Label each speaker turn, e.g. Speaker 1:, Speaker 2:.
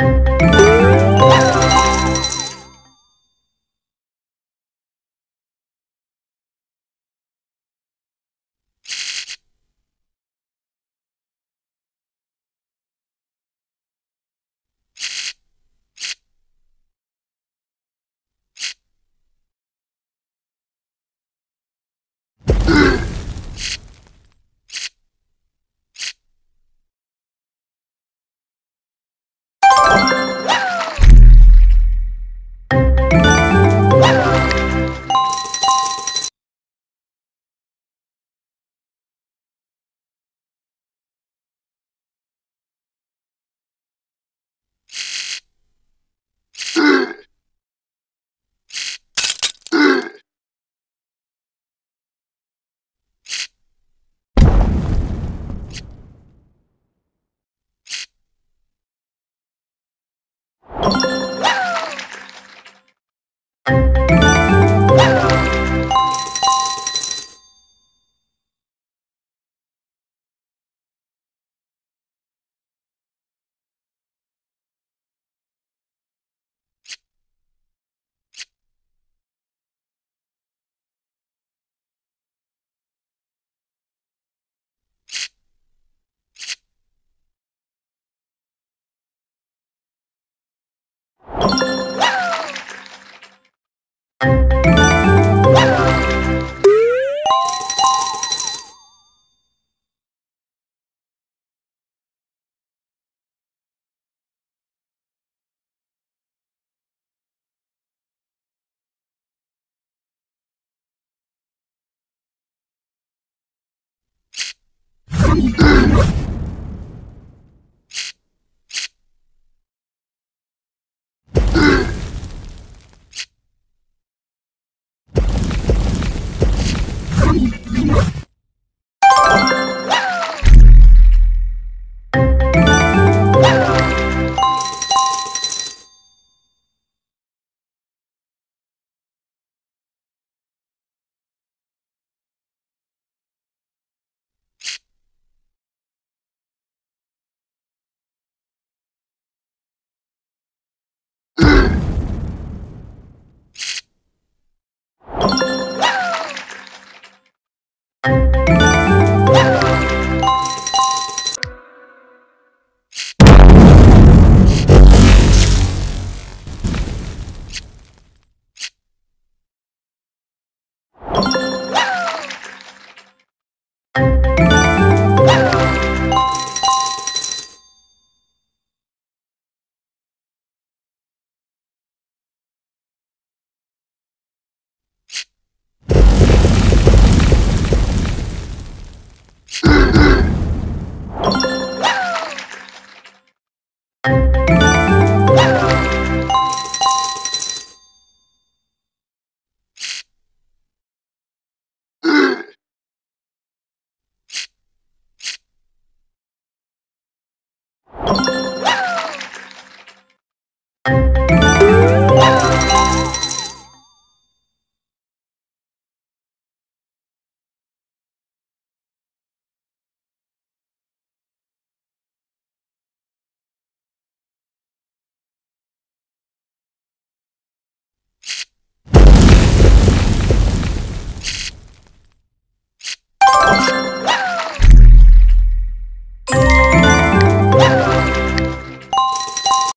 Speaker 1: you
Speaker 2: Damn!
Speaker 1: you